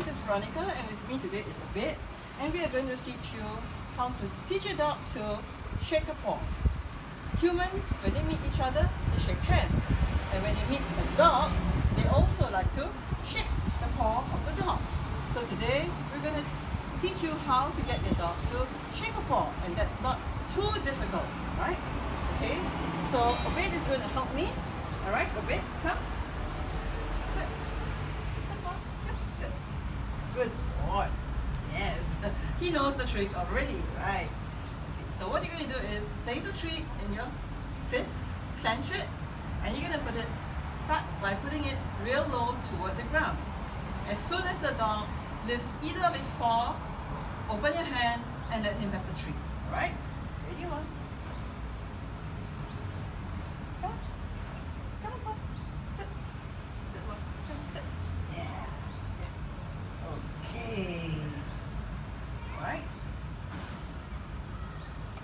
this is Veronica and with me today is Obed and we are going to teach you how to teach your dog to shake a paw. Humans, when they meet each other, they shake hands. And when they meet a dog, they also like to shake the paw of the dog. So today, we're going to teach you how to get your dog to shake a paw. And that's not too difficult, right? Okay, so Obed is going to help me. Alright, Obed, come. Sit, boy. Come, sit. Good boy. Yes. He knows the trick already, right? Okay, so what you're going to do is place a treat in your fist, clench it, and you're going to put it, start by putting it real low toward the ground. As soon as the dog lifts either of its paw, open your hand and let him have the treat. Alright? Here you are. Come on. Come on, boy. Sit. Sit, boy. Come, sit. Yeah. Yeah. Okay. Alright.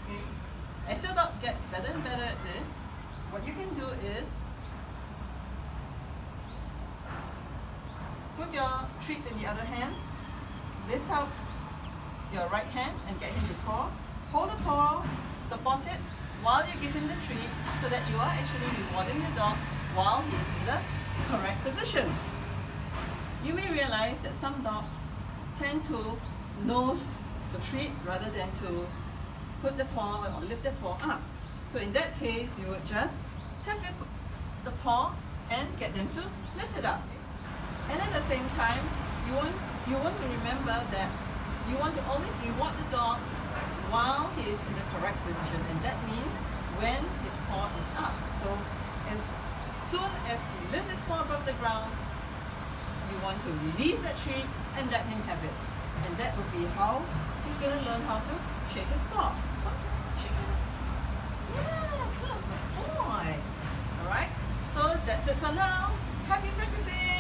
Okay. As your dog gets better and better at this, what you can do is put your treats in the other hand, lift up your right hand and get him to paw. Hold the paw, support it while you give him the treat so that you are actually rewarding the dog while he is in the correct position. You may realize that some dogs tend to nose the treat rather than to put the paw or lift the paw up. So in that case, you would just tap the paw and get them to lift it up. And at the same time, you want, you want to remember that you want to always reward the dog while he is in the correct position. And that means when his paw is up. So as soon as he lifts his paw above the ground, you want to release that treat and let him have it. And that would be how he's going to learn how to shake his paw. Yeah, good boy. Alright, so that's it for now. Happy practicing!